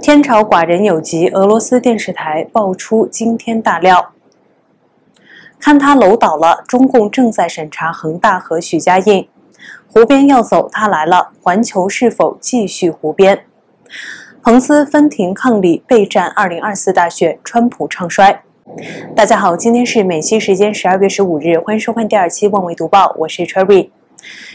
天朝寡人有疾，俄罗斯电视台爆出惊天大料。看他楼倒了，中共正在审查恒大和许家印。胡边要走，他来了。环球是否继续胡边？彭斯分庭抗礼备战二零二四大选，川普唱衰。大家好，今天是美西时间十二月十五日，欢迎收看第二期《望维读报》，我是 Cherry。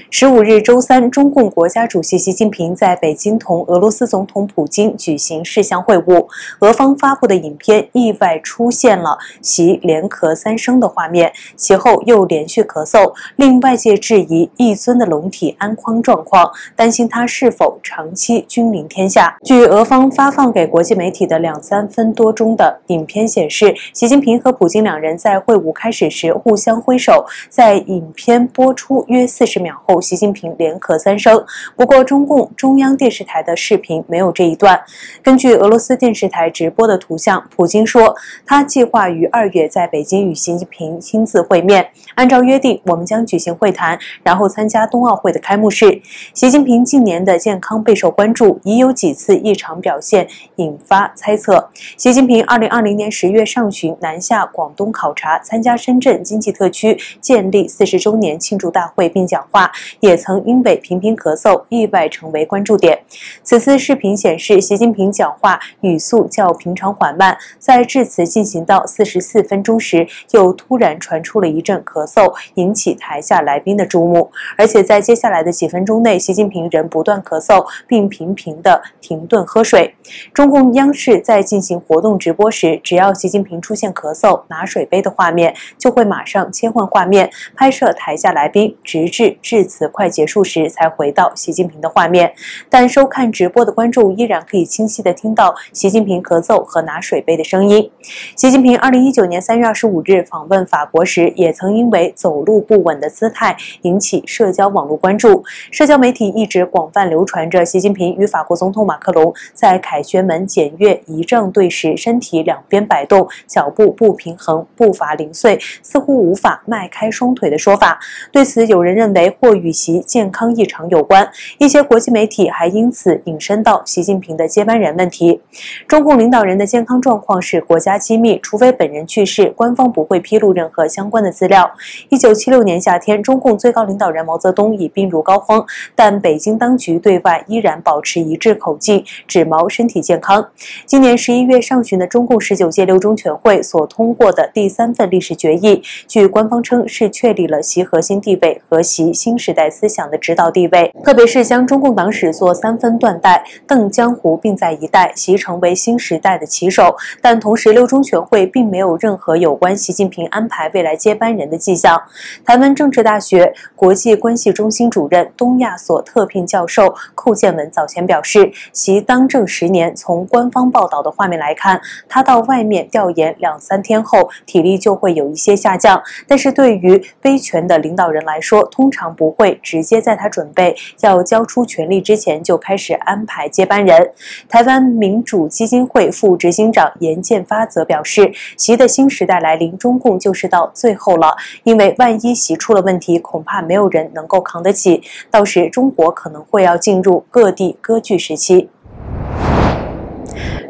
十五日周三，中共国家主席习近平在北京同俄罗斯总统普京举行视像会晤。俄方发布的影片意外出现了习连咳三声的画面，其后又连续咳嗽，令外界质疑一尊的龙体安康状况，担心他是否长期君临天下。据俄方发放给国际媒体的两三分多钟的影片显示，习近平和普京两人在会晤开始时互相挥手，在影片播出约四十秒后。习近平连咳三声，不过中共中央电视台的视频没有这一段。根据俄罗斯电视台直播的图像，普京说他计划于二月在北京与习近平亲自会面。按照约定，我们将举行会谈，然后参加冬奥会的开幕式。习近平近年的健康备受关注，已有几次异常表现引发猜测。习近平二零二零年十月上旬南下广东考察，参加深圳经济特区建立四十周年庆祝大会并讲话。也曾因为频频咳嗽，意外成为关注点。此次视频显示，习近平讲话语速较平常缓慢，在致辞进行到四十四分钟时，又突然传出了一阵咳嗽，引起台下来宾的注目。而且在接下来的几分钟内，习近平仍不断咳嗽，并频频的停顿喝水。中共央视在进行活动直播时，只要习近平出现咳嗽、拿水杯的画面，就会马上切换画面拍摄台下来宾，直至致辞。快结束时才回到习近平的画面，但收看直播的观众依然可以清晰地听到习近平咳嗽和拿水杯的声音。习近平二零一九年三月二十五日访问法国时，也曾因为走路不稳的姿态引起社交网络关注。社交媒体一直广泛流传着习近平与法国总统马克龙在凯旋门检阅仪仗队时，身体两边摆动，脚步不平衡，步伐零碎，似乎无法迈开双腿的说法。对此，有人认为或与其健康异常有关，一些国际媒体还因此引申到习近平的接班人问题。中共领导人的健康状况是国家机密，除非本人去世，官方不会披露任何相关的资料。一九七六年夏天，中共最高领导人毛泽东已病入膏肓，但北京当局对外依然保持一致口径，指毛身体健康。今年十一月上旬的中共十九届六中全会所通过的第三份历史决议，据官方称是确立了习核心地位和习新时代。思想的指导地位，特别是将中共党史做三分断代，邓江湖并在一代，习成为新时代的旗手。但同时，六中全会并没有任何有关习近平安排未来接班人的迹象。台湾政治大学国际关系中心主任、东亚所特聘教授寇建文早前表示，习当政十年，从官方报道的画面来看，他到外面调研两三天后，体力就会有一些下降。但是对于威权的领导人来说，通常不会。直接在他准备要交出权力之前就开始安排接班人。台湾民主基金会副执行长严建发则表示，习的新时代来临，中共就是到最后了。因为万一习出了问题，恐怕没有人能够扛得起，到时中国可能会要进入各地割据时期。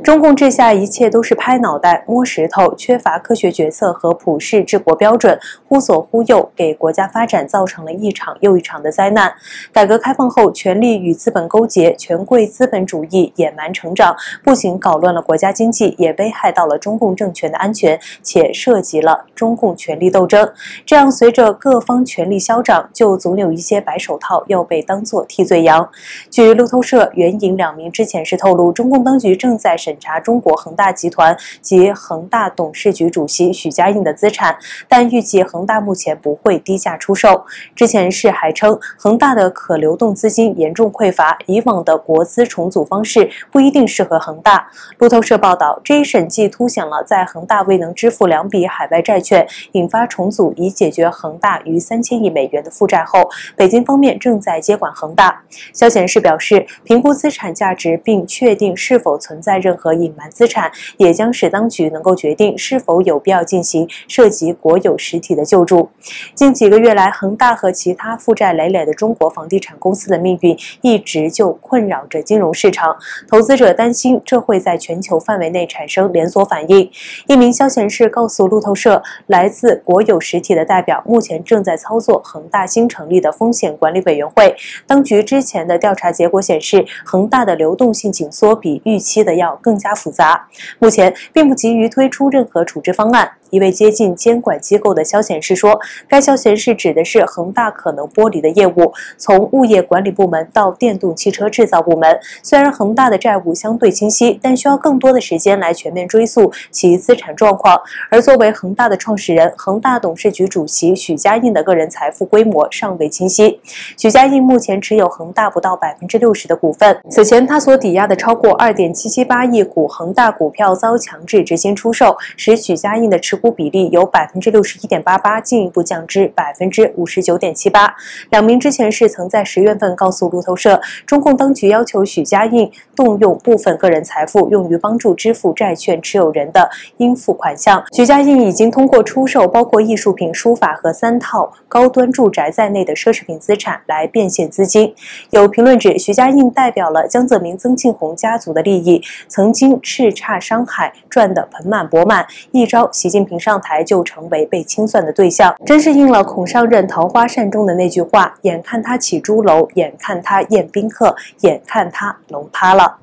中共治下一切都是拍脑袋、摸石头，缺乏科学决策和普世治国标准，忽左忽右，给国家发展造成了一场又一场的灾难。改革开放后，权力与资本勾结，权贵资本主义野蛮成长，不仅搞乱了国家经济，也危害到了中共政权的安全，且涉及了中共权力斗争。这样，随着各方权力消长，就总有一些白手套要被当作替罪羊。据路透社援引两名知情人士透露，中共当局正在审。审查中国恒大集团及恒大董事局主席许家印的资产，但预计恒大目前不会低价出售。之前是还称恒大的可流动资金严重匮乏，以往的国资重组方式不一定适合恒大。路透社报道，这一审计凸显了在恒大未能支付两笔海外债券，引发重组以解决恒大逾三千亿美元的负债后，北京方面正在接管恒大。消息人士表示，评估资产价值并确定是否存在任何。和隐瞒资产，也将使当局能够决定是否有必要进行涉及国有实体的救助。近几个月来，恒大和其他负债累累的中国房地产公司的命运一直就困扰着金融市场，投资者担心这会在全球范围内产生连锁反应。一名消息人士告诉路透社，来自国有实体的代表目前正在操作恒大新成立的风险管理委员会。当局之前的调查结果显示，恒大的流动性紧缩比预期的要更更加复杂，目前并不急于推出任何处置方案。一位接近监管机构的消息人士说，该消息人士指的是恒大可能剥离的业务，从物业管理部门到电动汽车制造部门。虽然恒大的债务相对清晰，但需要更多的时间来全面追溯其资产状况。而作为恒大的创始人，恒大董事局主席许家印的个人财富规模尚未清晰。许家印目前持有恒大不到百分之六十的股份。此前，他所抵押的超过二点七七八亿股恒大股票遭强制执行出售，使许家印的持股股比例由百分之六十一点八八进一步降至百分之五十九点七八。两名之前是曾在十月份告诉路透社，中共当局要求许家印动用部分个人财富用于帮助支付债券持有人的应付款项。许家印已经通过出售包括艺术品、书法和三套高端住宅在内的奢侈品资产来变现资金。有评论指，许家印代表了江泽民、曾庆红家族的利益，曾经叱咤商海，赚得盆满钵满，一朝习近平。上台就成为被清算的对象，真是应了“孔上任桃花扇”中的那句话：“眼看他起朱楼，眼看他宴宾客，眼看他楼塌了。”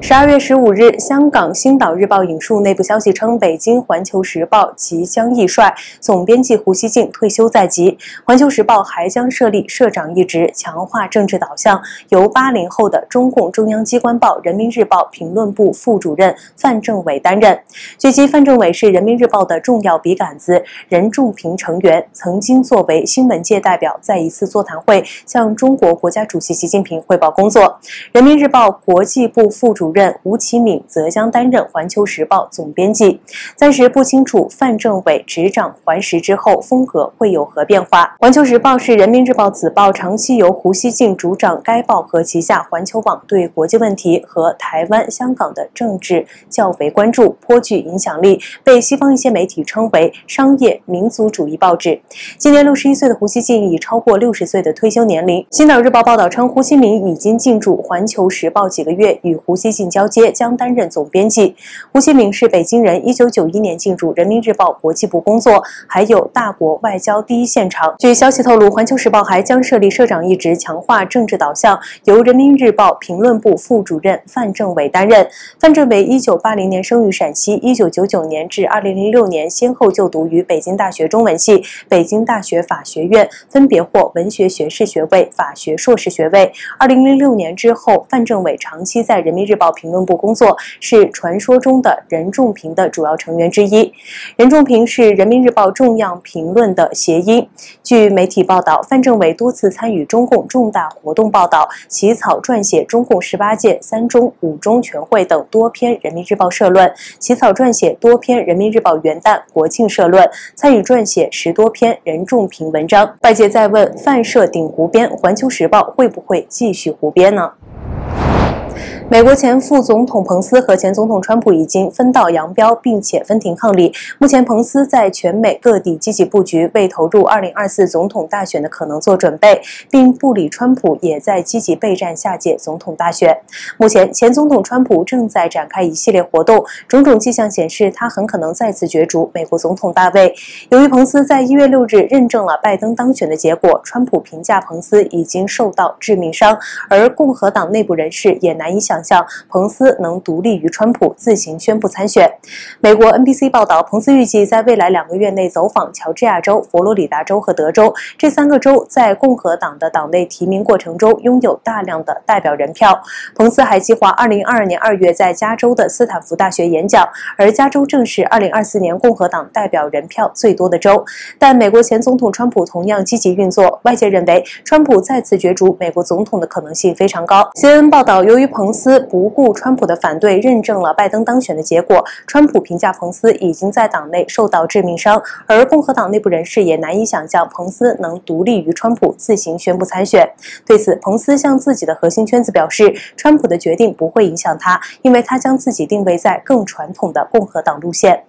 十二月十五日，香港《星岛日报》引述内部消息称，北京《环球时报》即将易帅，总编辑胡锡进退休在即。《环球时报》还将设立社长一职，强化政治导向，由八零后的中共中央机关报《人民日报》评论部副主任范政伟担任。据悉，范政伟是《人民日报》的重要笔杆子，任仲平成员，曾经作为新闻界代表，在一次座谈会向中国国家主席习近平汇报工作。《人民日报》国际部副主。任吴启敏则将担任《环球时报》总编辑，暂时不清楚范政伟执掌环时之后风格会有何变化。《环球时报》是人民日报子报，长期由胡锡进主掌该报和旗下环球网对国际问题和台湾、香港的政治较为关注，颇具影响力，被西方一些媒体称为商业民族主义报纸。今年六十一岁的胡锡进已超过六十岁的退休年龄。《新岛日报》报道称，胡锡明已经进驻《环球时报》几个月，与胡锡。进交接，将担任总编辑。胡锡明是北京人，一九九一年进入人民日报国际部工作，还有大国外交第一现场。据消息透露，环球时报还将设立社长一职，强化政治导向，由人民日报评论部副主任范政伟担任。范政伟一九八零年生于陕西，一九九九年至二零零六年先后就读于北京大学中文系、北京大学法学院，分别获文学学士学位、法学硕士学位。二零零六年之后，范政伟长期在人民日报。评论部工作是传说中的任仲平的主要成员之一。任仲平是人民日报重要评论的谐音。据媒体报道，范政委多次参与中共重大活动报道，起草撰写中共十八届三中、五中全会等多篇人民日报社论，起草撰写多篇人民日报元旦、国庆社论，参与撰写十多篇任仲平文章。外界在问范社顶湖边，环球时报会不会继续湖边呢？美国前副总统彭斯和前总统川普已经分道扬镳，并且分庭抗礼。目前，彭斯在全美各地积极布局，为投入2024总统大选的可能做准备，并不理川普也在积极备战下届总统大选。目前，前总统川普正在展开一系列活动，种种迹象显示他很可能再次角逐美国总统大位。由于彭斯在一月六日认证了拜登当选的结果，川普评价彭斯已经受到致命伤，而共和党内部人士也难难以想。想象彭斯能独立于川普自行宣布参选。美国 NBC 报道，彭斯预计在未来两个月内走访乔治亚州、佛罗里达州和德州这三个州，在共和党的党内提名过程中拥有大量的代表人票。彭斯还计划2022年2月在加州的斯坦福大学演讲，而加州正是2024年共和党代表人票最多的州。但美国前总统川普同样积极运作，外界认为川普再次角逐美国总统的可能性非常高。CNN 报道，由于彭彭斯不顾川普的反对，认证了拜登当选的结果。川普评价彭斯已经在党内受到致命伤，而共和党内部人士也难以想象彭斯能独立于川普自行宣布参选。对此，彭斯向自己的核心圈子表示，川普的决定不会影响他，因为他将自己定位在更传统的共和党路线。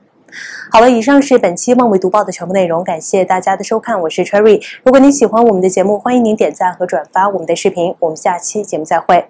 好了，以上是本期《望维读报》的全部内容，感谢大家的收看，我是 Cherry。如果您喜欢我们的节目，欢迎您点赞和转发我们的视频。我们下期节目再会。